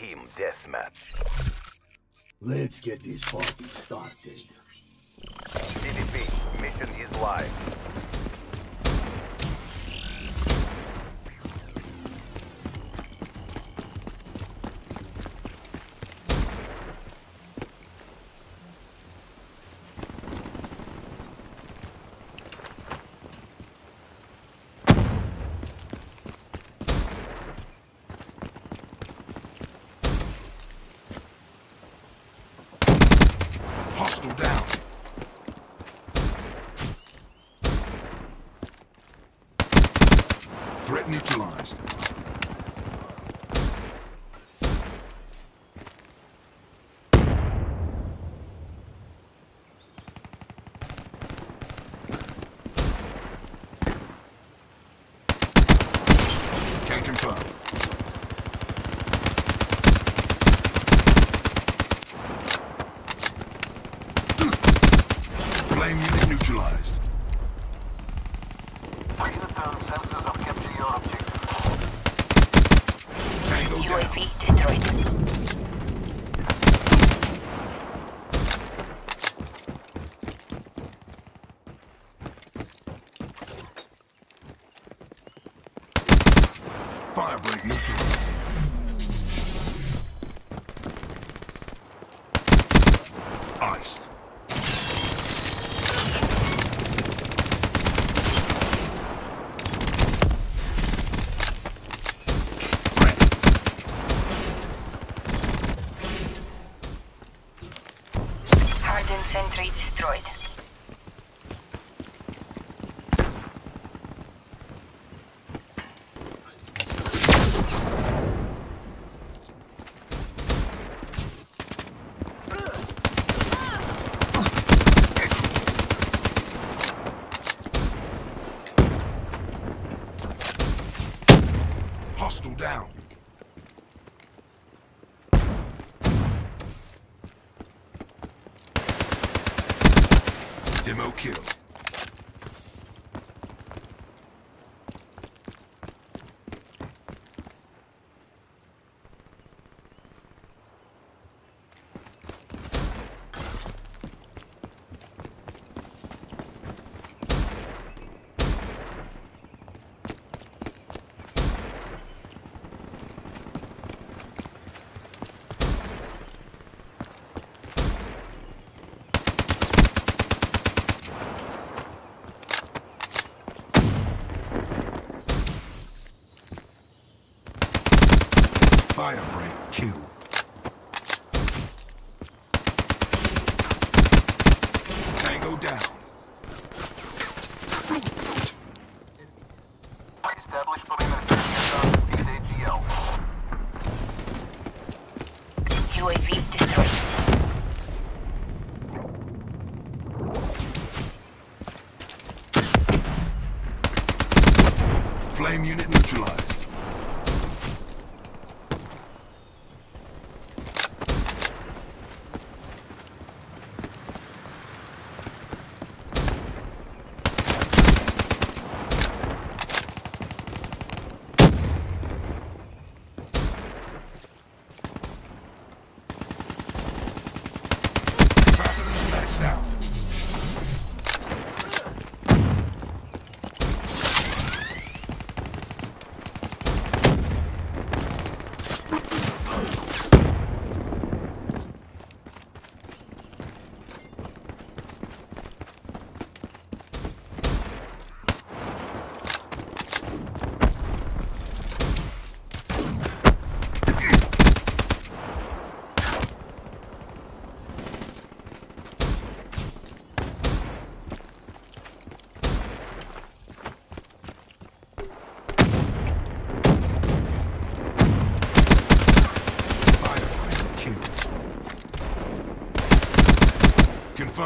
Team deathmatch. Let's get this party started. CVP, mission is live. Flame unit neutralized. Sensors have captured your objective. Tango down. UAV destroyed. Firebreak neutralized. Iced. Hardened sentry destroyed. Hostile down. Demo kill. Firebreak kill. Tango down. Establish perimeter. Feed AGL. UAV destroyed. Flame unit neutralized.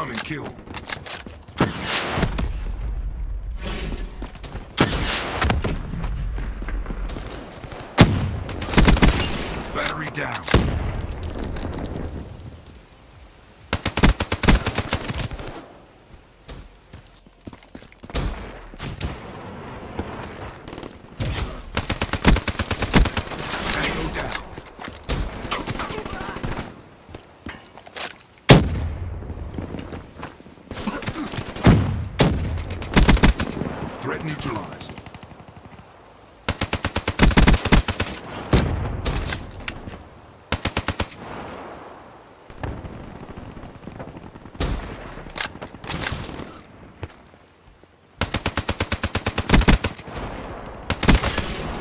Confirming kill. Battery down. neutralized.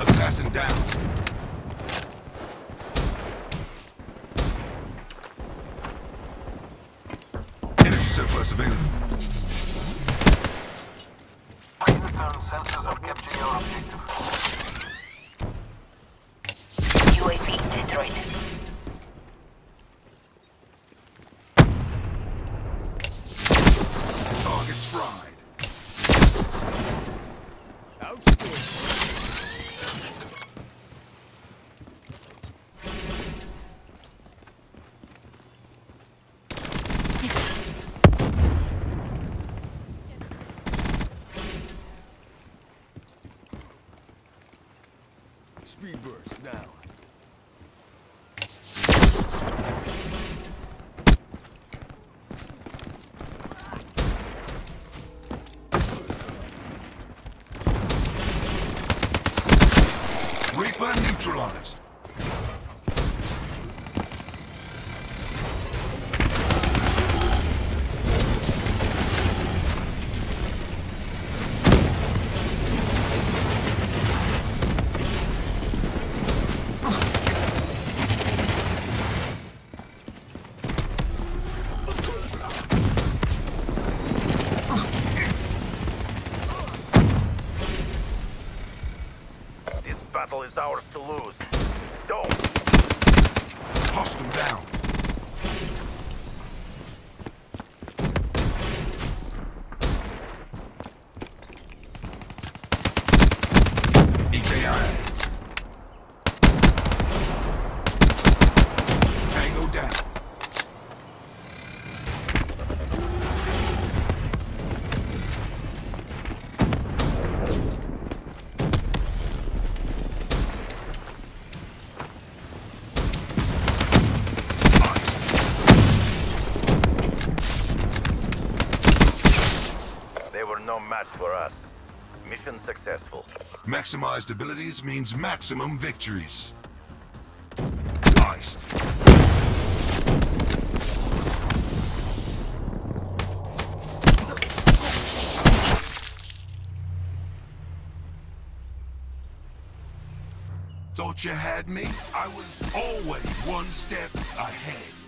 Assassin down. Energy surplus available. Return sensors and capture your objective. UAV destroyed. Speed burst now. Reaper neutralized. Battle is ours to lose. Don't! Hostile down. Match for us. Mission successful. Maximized abilities means maximum victories. Iced. Thought you had me? I was always one step ahead.